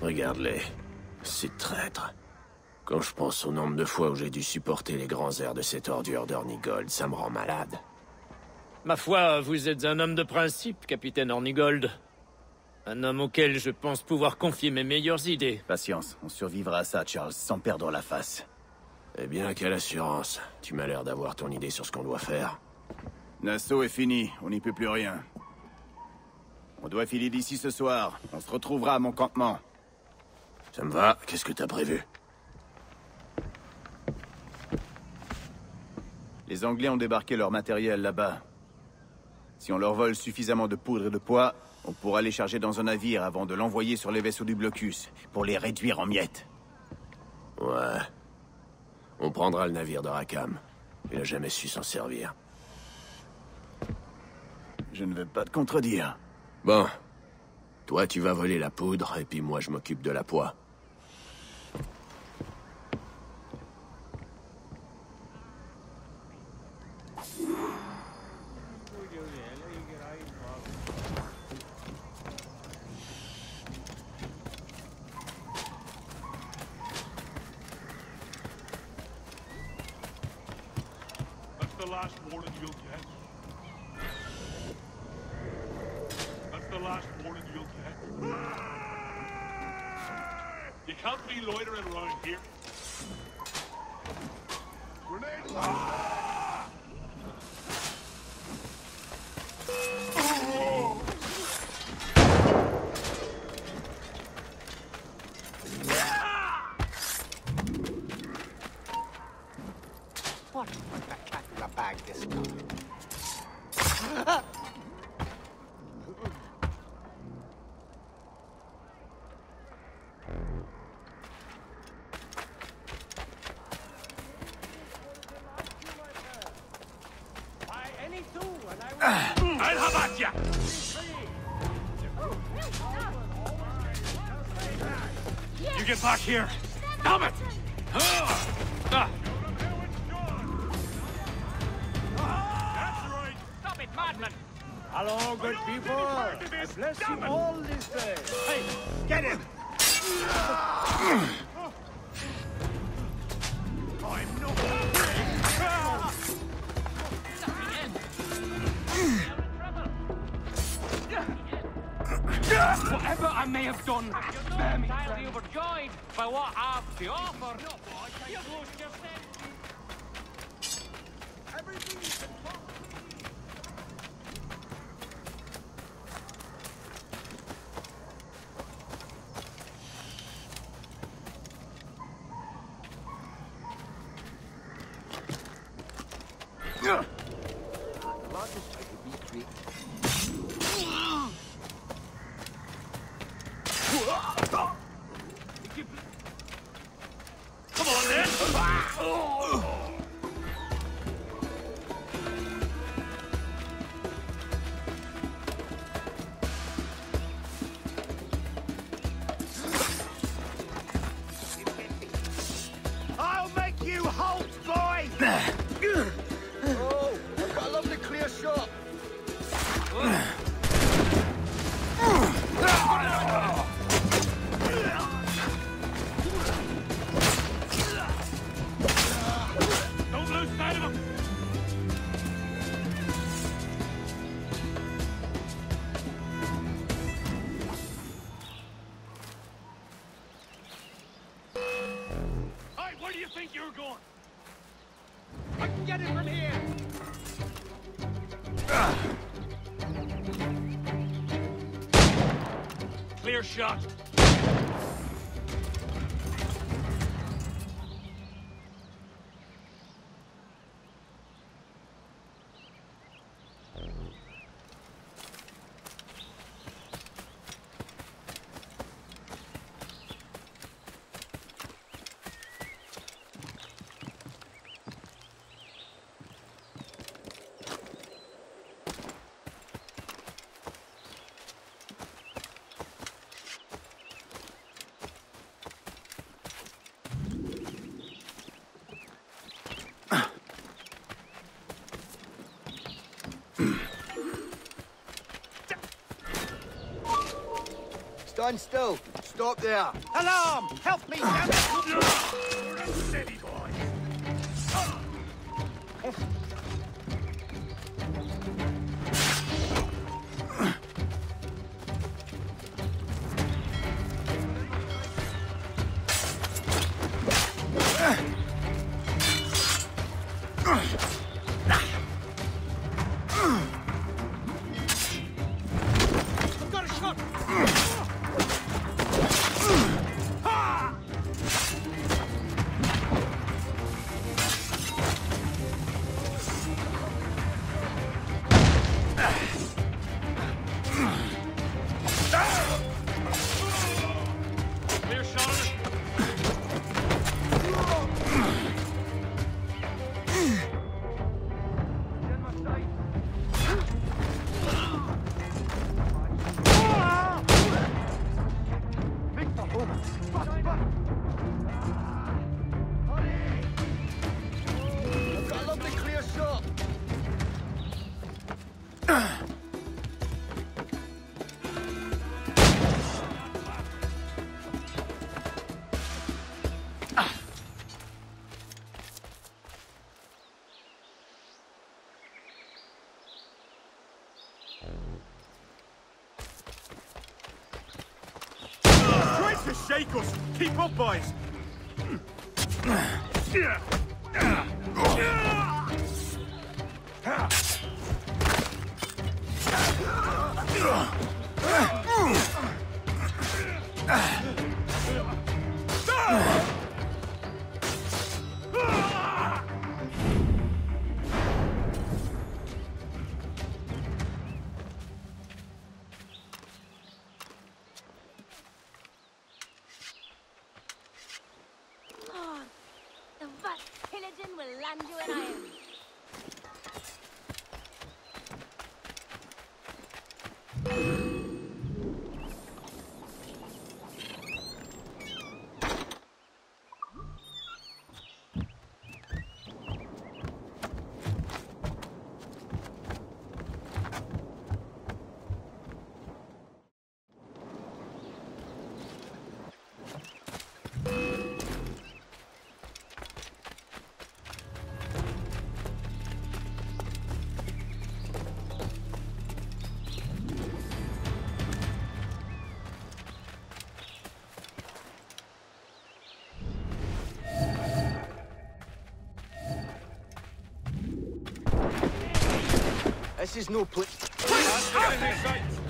Regarde-les. Ces traîtres. Quand je pense au nombre de fois où j'ai dû supporter les grands airs de cette ordure d'Ornigold, ça me rend malade. Ma foi, vous êtes un homme de principe, capitaine Ornigold. Un homme auquel je pense pouvoir confier mes meilleures idées. Patience, on survivra à ça, Charles, sans perdre la face. Eh bien, quelle assurance. Tu m'as l'air d'avoir ton idée sur ce qu'on doit faire. L'assaut est fini, on n'y peut plus rien. On doit filer d'ici ce soir. On se retrouvera à mon campement. Ça me va, qu'est-ce que t'as prévu? Les Anglais ont débarqué leur matériel là-bas. Si on leur vole suffisamment de poudre et de poids, on pourra les charger dans un navire avant de l'envoyer sur les vaisseaux du blocus, pour les réduire en miettes. Ouais. On prendra le navire de Rakam. Il a jamais su s'en servir. Je ne veux pas te contredire. Bon. Toi, tu vas voler la poudre, et puis moi, je m'occupe de la poix. The last warning you'll get. Ah! You can't be loitering around here. Grenade! Ah! You get back here! Damn it! Ah! Ah! That's right! Stop it, madman! Hello, good people. I bless you all this day. Hey, get him! I'm no Whatever I may have done, spare me. By what I've to offer. You both just said where do you think you're going? I can get it from here. Clear shot. Stand still. Stop there. Alarm! Help me, damn it! Steady, boy. Tries to shake us. Keep up, boys. Oh, land you This is no place.